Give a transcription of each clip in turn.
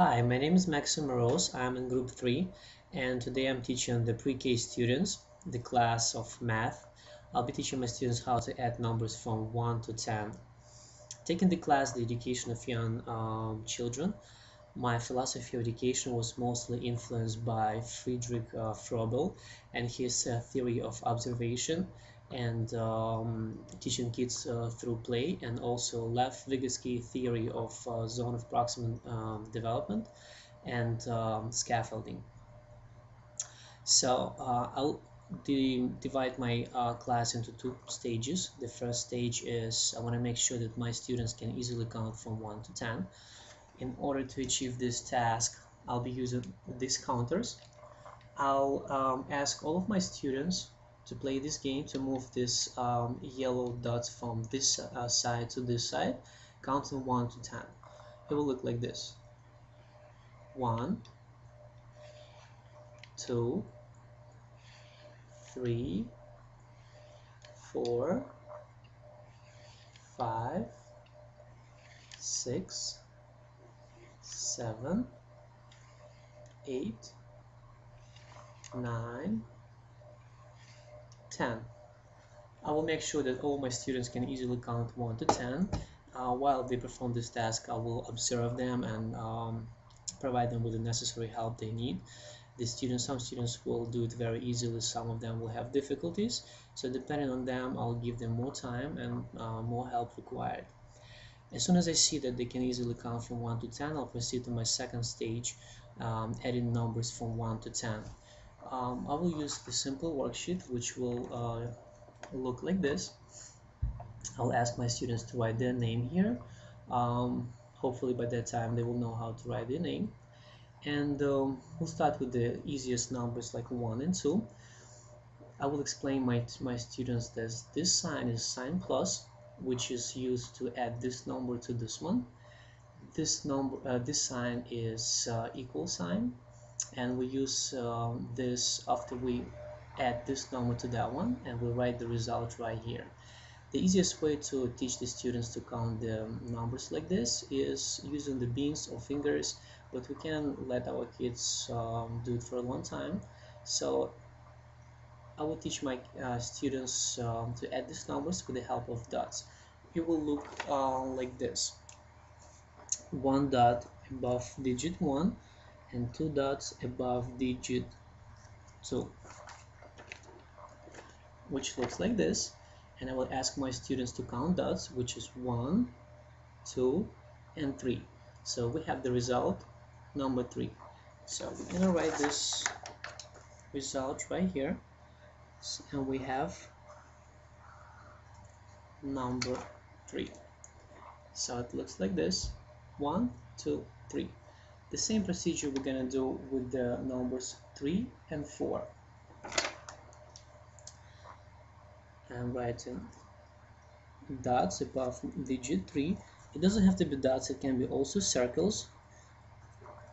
Hi, my name is Maxim Moroz. I'm in group 3 and today I'm teaching the pre-K students the class of math. I'll be teaching my students how to add numbers from 1 to 10. Taking the class The Education of Young um, Children, my philosophy of education was mostly influenced by Friedrich uh, Froebel and his uh, theory of observation and um, teaching kids uh, through play and also Lev Vygotsky theory of uh, zone of proximal um, development and um, scaffolding. So uh, I'll divide my uh, class into two stages. The first stage is I want to make sure that my students can easily count from 1 to 10. In order to achieve this task, I'll be using these counters. I'll um, ask all of my students to play this game to move this um, yellow dots from this uh, side to this side counting 1 to 10 it will look like this. 1 2 3 4 5 6 7 8 9 10. I will make sure that all my students can easily count 1 to 10. Uh, while they perform this task, I will observe them and um, provide them with the necessary help they need. The students, some students will do it very easily, some of them will have difficulties. So depending on them, I'll give them more time and uh, more help required. As soon as I see that they can easily count from 1 to 10, I'll proceed to my second stage, um, adding numbers from 1 to 10 um, I will use the simple worksheet which will uh, look like this. I'll ask my students to write their name here. Um, hopefully by that time they will know how to write their name. And um, we'll start with the easiest numbers like 1 and 2 I will explain my, my students that this sign is sign plus which is used to add this number to this one. This number uh, this sign is uh, equal sign and we use um, this after we add this number to that one and we write the result right here. The easiest way to teach the students to count the numbers like this is using the beans or fingers but we can let our kids um, do it for a long time. So I will teach my uh, students um, to add these numbers with the help of dots. It will look uh, like this. One dot above digit 1 and two dots above digit. 2 which looks like this. And I will ask my students to count dots which is 1 2 and 3 so we have the result number 3 so we're gonna write this result right here. And we have number 3 so it looks like this. 1 2 3 the same procedure we're going to do with the numbers 3 and 4. I'm writing dots above digit 3. It doesn't have to be dots, it can be also circles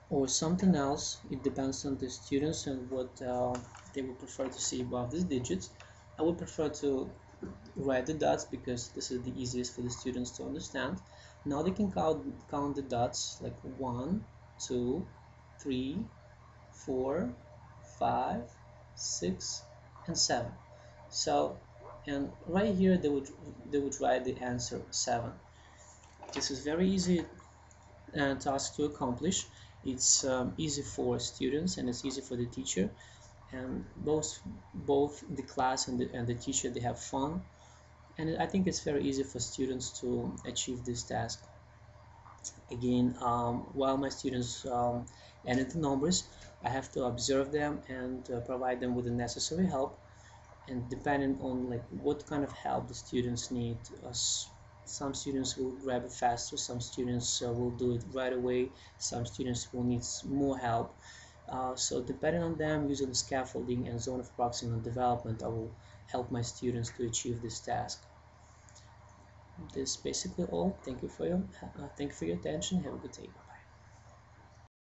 or something else. It depends on the students and what uh, they would prefer to see above these digits. I would prefer to write the dots because this is the easiest for the students to understand. Now they can count, count the dots like 1, two, three, four, five, six, and seven. So, and right here they would they would write the answer seven. This is very easy uh, task to accomplish. It's um, easy for students and it's easy for the teacher. And both both the class and the, and the teacher they have fun. And I think it's very easy for students to achieve this task again um, while my students um, enter the numbers I have to observe them and uh, provide them with the necessary help. And depending on like what kind of help the students need uh, some students will grab it faster some students uh, will do it right away some students will need more help. Uh, so depending on them using the scaffolding and zone of proximal development I will help my students to achieve this task this is basically all. Thank you for your uh, thank you for your attention. Have a good day